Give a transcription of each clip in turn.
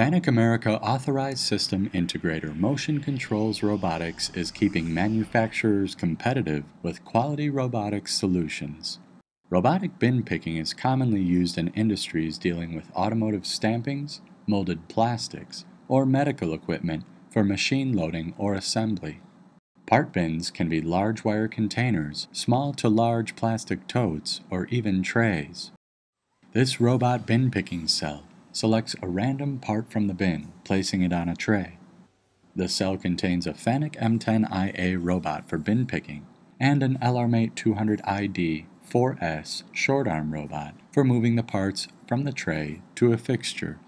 Fanuc America Authorized System Integrator Motion Controls Robotics is keeping manufacturers competitive with quality robotics solutions. Robotic bin picking is commonly used in industries dealing with automotive stampings, molded plastics, or medical equipment for machine loading or assembly. Part bins can be large wire containers, small to large plastic totes, or even trays. This robot bin picking cell selects a random part from the bin, placing it on a tray. The cell contains a Fanuc M10IA robot for bin picking and an LRmate 200ID 4S short arm robot for moving the parts from the tray to a fixture.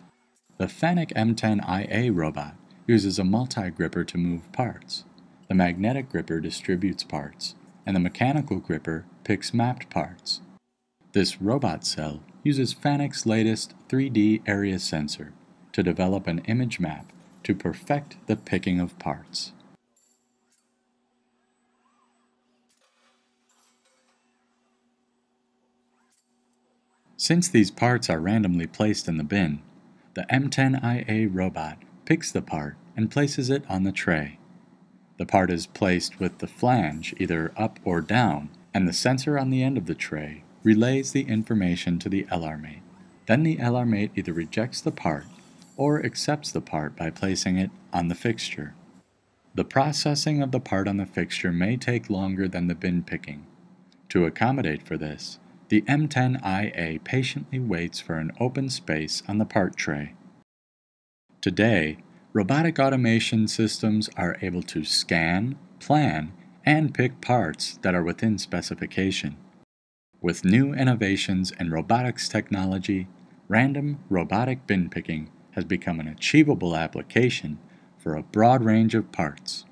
The Fanuc M10IA robot uses a multi-gripper to move parts. The magnetic gripper distributes parts, and the mechanical gripper picks mapped parts. This robot cell uses Fanuc's latest 3D area sensor to develop an image map to perfect the picking of parts. Since these parts are randomly placed in the bin, the M10IA robot picks the part and places it on the tray. The part is placed with the flange either up or down, and the sensor on the end of the tray relays the information to the LRmate. Then the LRmate either rejects the part or accepts the part by placing it on the fixture. The processing of the part on the fixture may take longer than the bin picking. To accommodate for this, the M10IA patiently waits for an open space on the part tray. Today, robotic automation systems are able to scan, plan, and pick parts that are within specification. With new innovations in robotics technology, random robotic bin picking has become an achievable application for a broad range of parts.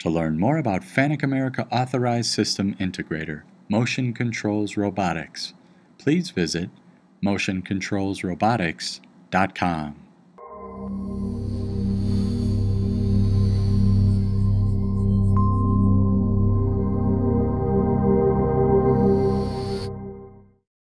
To learn more about Fanuc America Authorized System Integrator, Motion Controls Robotics, please visit motioncontrolsrobotics.com.